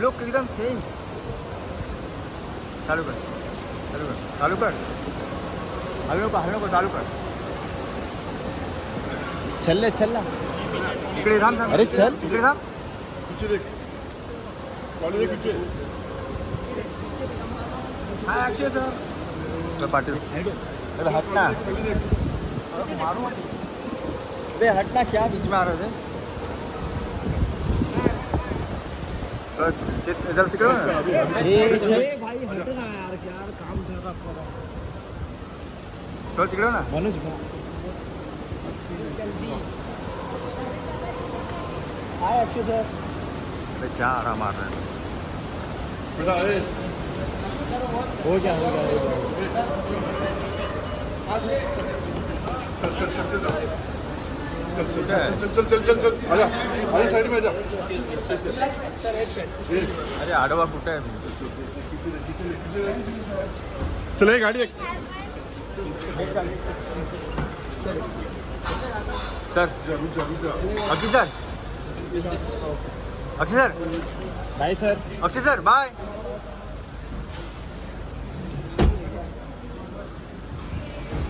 Look एकदम change चालू कर चालू कर चालू कर. हलू का हलू का चालू कर. चल चल इकडे थांब थांब. अरे चल. इकडे थांब. पीछे देख. गाड़ी देख पीछे. हा अक्षय सर. पाटील. अरे हट ना गाड़ी देख. अरे हट ना क्या बीच में आ रहे थे? ते- काम कर तिकडे वळ ना। मनोज हाय अक्षय सर अरे क्या आराम मार रहा है। हो हो गया हो गया। चल अरे आडवा कुठे आहे चल गाड़ी एक sir Akshay sir Akshay sir bye sir Akshay sir bye